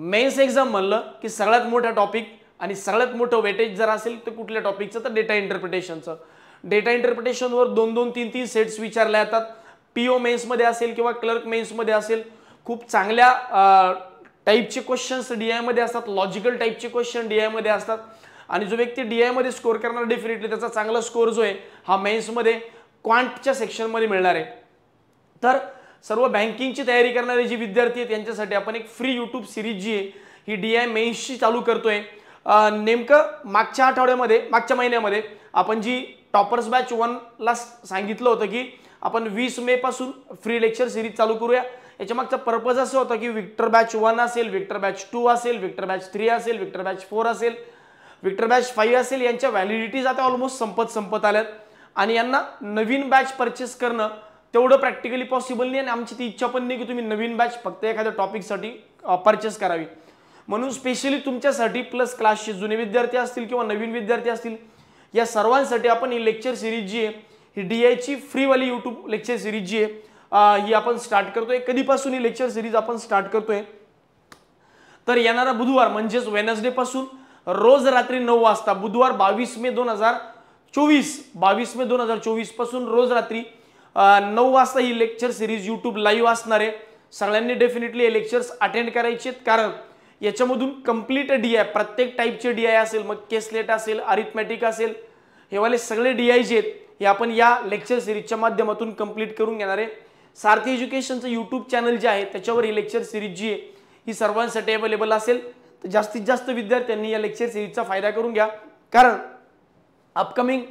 Men's exam म्हणलं की सगळ्यात मोठा टॉपिक आणि सगळ्यात मोठं वेटेज जर असेल तर कुठल्या टॉपिकचं तर डेटा इंटरप्रिटेशनचं डेटा इंटरप्रिटेशनवर दोन दोन तीन तीन सेट्स विचारल्या जातात. पी ओ मेन्समध्ये असेल किंवा क्लर्क मेन्समध्ये असेल. खूप चांगल्या टाईपचे क्वेश्चन्स डी आयमध्ये असतात. लॉजिकल टाईपचे क्वेश्चन डी आयमध्ये असतात. आणि जो व्यक्ती डी आयमध्ये स्कोअर करणार डेफिनेटली त्याचा चांगला स्कोअर जो आहे हा मेन्समध्ये क्वांटच्या सेक्शनमध्ये मिळणार आहे. तर सर्व बँकिंगची तयारी करणारे जी विद्यार्थी आहेत त्यांच्यासाठी आपण एक फ्री यूट्यूब सिरीज जी आहे ही डी आय मेन्सची चालू करतोय. नेमकं मागच्या आठवड्यामध्ये मागच्या महिन्यामध्ये आपण जी टॉपर्स बॅच वनला सांगितलं होतं की आपण वीस मे पासून फ्री लेक्चर सिरीज चालू करूया. याच्या मागचा पर्पज असं होतं की विक्टर बॅच वन असेल विक्टर बॅच टू असेल विक्टर बॅच थ्री असेल विक्टर बॅच फोर असेल विक्टर बॅच फाईव्ह असेल यांच्या व्हॅलिडिटीज आता ऑलमोस्ट संपत संपत आल्यात. आणि यांना नवीन बॅच परचेस करणं तेवढं प्रॅक्टिकली पॉसिबल नाही आणि आमची ती इच्छा पण नाही की तुम्ही नवीन बॅच फक्त एखाद्या टॉपिकसाठी परचेस करावी. म्हणून स्पेशली तुमच्यासाठी प्लस क्लासचे जुने विद्यार्थी असतील किंवा नवीन विद्यार्थी असतील या सर्वांसाठी आपण ही लेक्चर सिरीज जी आहे ही डी आयची फ्रीवाली यूट्यूब लेक्चर सिरीज जी आहे ही आपण स्टार्ट करतोय. कधीपासून ही लेक्चर सिरीज आपण स्टार्ट करतोय? तर येणारा बुधवार म्हणजेच वेनसडे पासून रोज रात्री नऊ वाजता बुधवार बावीस मे दोन हजार चोवीस बावीस मे दोन हजार चोवीसपासून रोज रात्री नऊ वाजता ही लेक्चर सिरीज यूट्यूब लाईव्ह असणार आहे. सगळ्यांनी डेफिनेटली हे लेक्चर्स अटेंड करायचे कारण याच्यामधून कंप्लीट डी आय प्रत्येक टाईपचे डी आय असेल मग केसलेट असेल अरिथमॅटिक असेल हेवाले सगळे डी आय जे आहेत हे आपण या लेक्चर सिरीजच्या माध्यमातून कंप्लीट करून घेणार आहे. सारथी एज्युकेशनचं यूट्यूब चॅनल जे आहे त्याच्यावर ही लेक्चर सिरीज जी आहे ही सर्वांसाठी अवेलेबल असेल. तर जास्तीत जास्त विद्यार्थ्यांनी या लेक्चर सिरीजचा फायदा करून घ्या. कारण अपकमिंग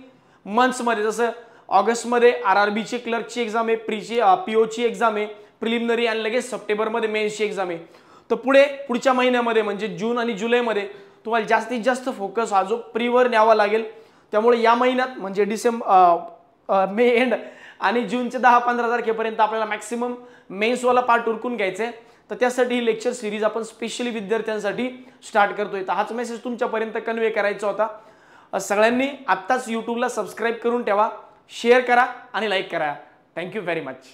मंथ्समध्ये जसं ऑगस्टमध्ये आर आर बीची क्लर्कची एक्झाम आहे प्रीची पी ओची एक्झाम आहे प्रिलिमिनरी आणि लगेच सप्टेंबरमध्ये मेन्सची एक्झाम आहे. तर पुढे पुढच्या महिन्यामध्ये म्हणजे जून आणि जुलैमध्ये तुम्हाला जास्तीत जास्त फोकस हा जो प्रीवर न्यावा लागेल. त्यामुळे या महिन्यात म्हणजे डिसेंबर मे एंड आणि जूनचे दहा पंधरा तारखेपर्यंत आपल्याला मॅक्सिमम मेन्सवाला पार्ट उरकून घ्यायचं आहे. तर त्यासाठी ही लेक्चर सिरीज आपण स्पेशली विद्यार्थ्यांसाठी स्टार्ट करतोय. तर हाच मेसेज तुमच्यापर्यंत कन्वे करायचा होता. सगळ्यांनी आत्ताच यूट्यूबला सबस्क्राईब करून ठेवा. शेअर करा आणि लाईक करा. Thank you very much